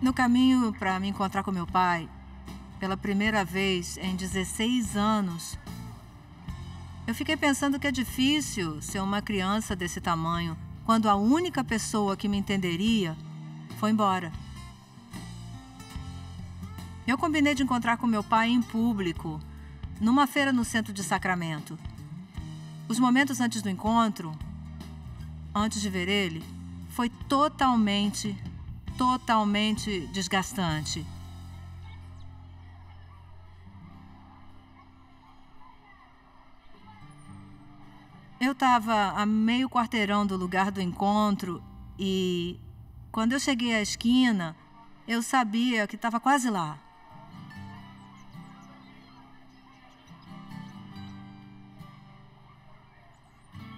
No caminho para me encontrar com meu pai, pela primeira vez em 16 anos, eu fiquei pensando que é difícil ser uma criança desse tamanho quando a única pessoa que me entenderia foi embora. Eu combinei de encontrar com meu pai em público, numa feira no centro de Sacramento. Os momentos antes do encontro, antes de ver ele, foi totalmente totalmente desgastante. Eu estava a meio quarteirão do lugar do encontro e, quando eu cheguei à esquina, eu sabia que estava quase lá.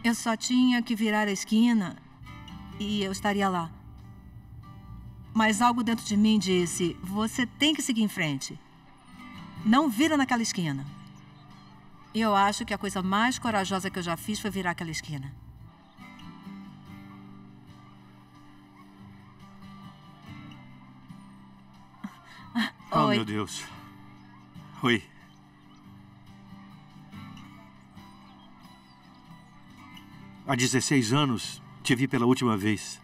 Eu só tinha que virar a esquina e eu estaria lá. Mas algo dentro de mim disse: você tem que seguir em frente. Não vira naquela esquina. E eu acho que a coisa mais corajosa que eu já fiz foi virar aquela esquina. Oh, Oi. meu Deus. Oi. Há 16 anos te vi pela última vez.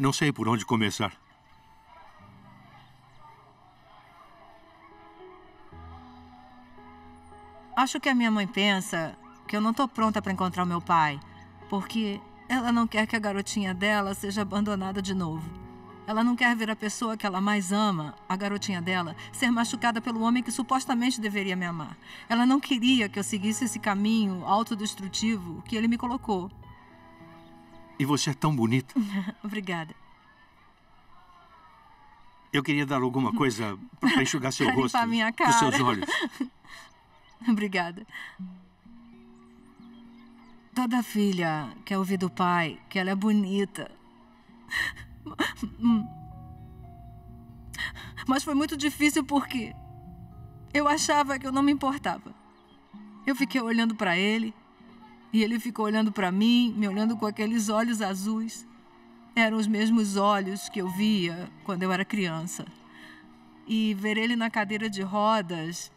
Não sei por onde começar. Acho que a minha mãe pensa que eu não estou pronta para encontrar o meu pai, porque ela não quer que a garotinha dela seja abandonada de novo. Ela não quer ver a pessoa que ela mais ama, a garotinha dela, ser machucada pelo homem que supostamente deveria me amar. Ela não queria que eu seguisse esse caminho autodestrutivo que ele me colocou. E você é tão bonita. Obrigada. Eu queria dar alguma coisa para enxugar seu rosto. Limpar minha cara. Seus olhos. Obrigada. Toda filha quer ouvir do pai que ela é bonita. Mas foi muito difícil porque eu achava que eu não me importava. Eu fiquei olhando para ele e ele ficou olhando para mim, me olhando com aqueles olhos azuis. Eram os mesmos olhos que eu via quando eu era criança. E ver ele na cadeira de rodas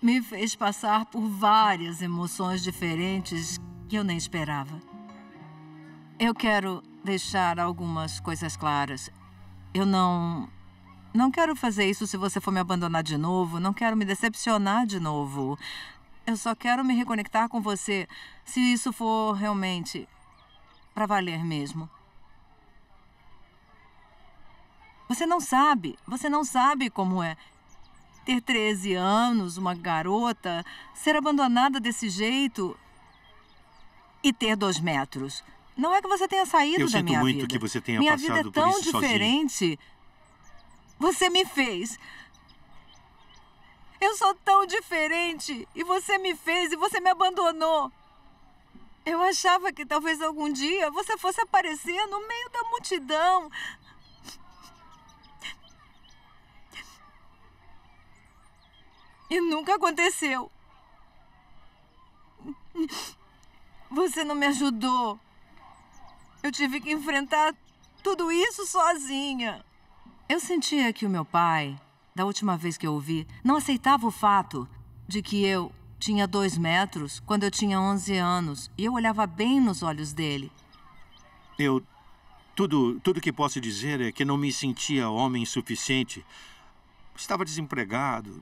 me fez passar por várias emoções diferentes que eu nem esperava. Eu quero deixar algumas coisas claras. Eu não. Não quero fazer isso se você for me abandonar de novo. Não quero me decepcionar de novo. Eu só quero me reconectar com você se isso for realmente para valer mesmo. Você não sabe, você não sabe como é ter 13 anos, uma garota, ser abandonada desse jeito e ter dois metros. Não é que você tenha saído Eu da minha vida. Eu sinto muito que você tenha minha passado vida é tão por isso diferente. Sozinho. Você me fez. Eu sou tão diferente e você me fez e você me abandonou. Eu achava que talvez algum dia você fosse aparecer no meio da multidão. E nunca aconteceu. Você não me ajudou. Eu tive que enfrentar tudo isso sozinha. Eu sentia que o meu pai, da última vez que eu o vi, não aceitava o fato de que eu tinha dois metros quando eu tinha 11 anos e eu olhava bem nos olhos dele. Eu. Tudo, tudo que posso dizer é que não me sentia homem suficiente. Estava desempregado.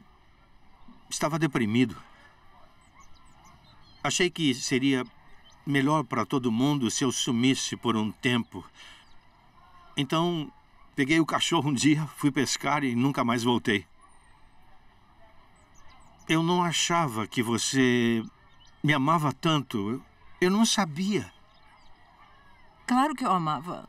Estava deprimido. Achei que seria melhor para todo mundo se eu sumisse por um tempo. Então, peguei o cachorro um dia, fui pescar e nunca mais voltei. Eu não achava que você me amava tanto. Eu não sabia. Claro que eu amava.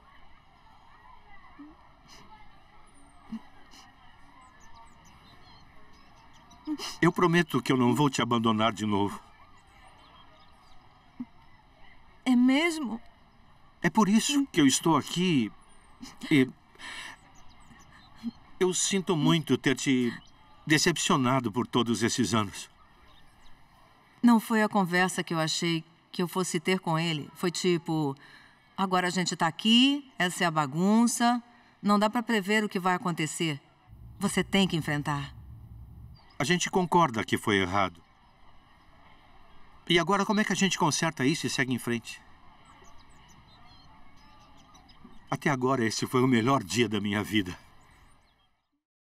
Eu prometo que eu não vou te abandonar de novo. É mesmo? É por isso que eu estou aqui. E. Eu sinto muito ter te decepcionado por todos esses anos. Não foi a conversa que eu achei que eu fosse ter com ele. Foi tipo: agora a gente tá aqui, essa é a bagunça, não dá para prever o que vai acontecer. Você tem que enfrentar. A gente concorda que foi errado. E agora, como é que a gente conserta isso e segue em frente? Até agora, esse foi o melhor dia da minha vida.